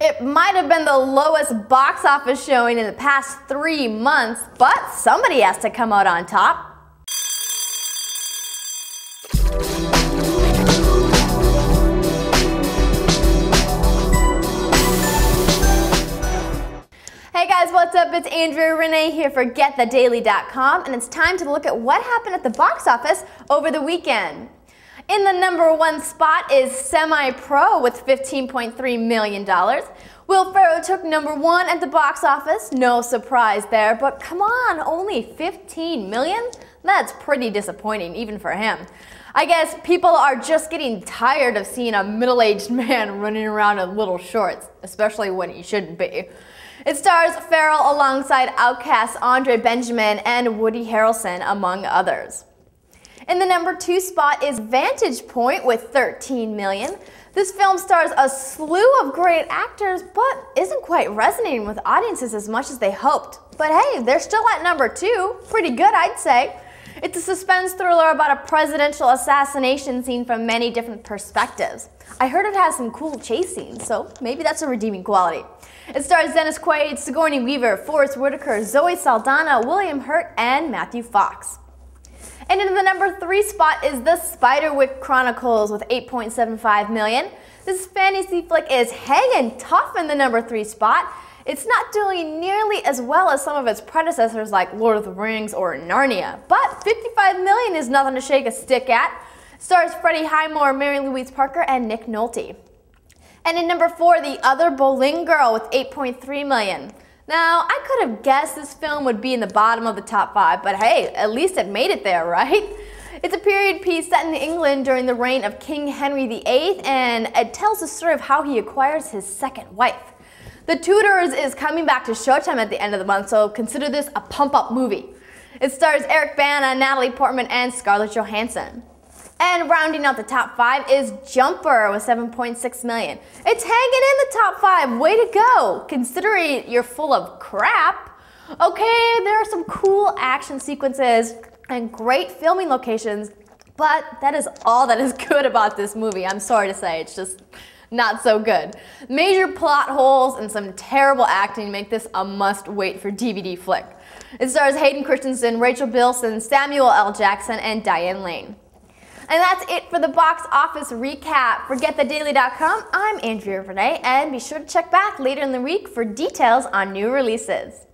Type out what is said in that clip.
It might have been the lowest box office showing in the past three months, but somebody has to come out on top. Hey guys, what's up? It's Andrea Rene here for GetTheDaily.com, and it's time to look at what happened at the box office over the weekend. In the number one spot is Semi Pro with $15.3 million. Will Ferrell took number one at the box office, no surprise there, but come on, only 15 million? That's pretty disappointing, even for him. I guess people are just getting tired of seeing a middle-aged man running around in little shorts, especially when he shouldn't be. It stars Ferrell alongside OutKast Andre Benjamin and Woody Harrelson, among others. In the number two spot is Vantage Point with 13 million. This film stars a slew of great actors, but isn't quite resonating with audiences as much as they hoped. But hey, they're still at number two. Pretty good, I'd say. It's a suspense thriller about a presidential assassination seen from many different perspectives. I heard it has some cool chase scenes, so maybe that's a redeeming quality. It stars Dennis Quaid, Sigourney Weaver, Forest Whitaker, Zoe Saldana, William Hurt, and Matthew Fox. And in the number three spot is the Spiderwick Chronicles with 8.75 million. This fantasy flick is hanging tough in the number three spot. It's not doing nearly as well as some of its predecessors like Lord of the Rings or Narnia, but 55 million is nothing to shake a stick at. Stars Freddie Highmore, Mary Louise Parker, and Nick Nolte. And in number four, The Other Boleyn Girl with 8.3 million. Now, I could have guessed this film would be in the bottom of the top five, but hey, at least it made it there, right? It's a period piece set in England during the reign of King Henry VIII, and it tells the story of how he acquires his second wife. The Tudors is coming back to Showtime at the end of the month, so consider this a pump-up movie. It stars Eric Bana, Natalie Portman, and Scarlett Johansson. And rounding out the top five is Jumper with 7.6 million. It's hanging in the top five. Way to go. Considering you're full of crap. Okay, there are some cool action sequences and great filming locations, but that is all that is good about this movie. I'm sorry to say, it's just not so good. Major plot holes and some terrible acting make this a must wait for DVD flick. It stars Hayden Christensen, Rachel Bilson, Samuel L. Jackson, and Diane Lane. And that's it for the box office recap. For GetTheDaily.com, I'm Andrea Rene, and be sure to check back later in the week for details on new releases.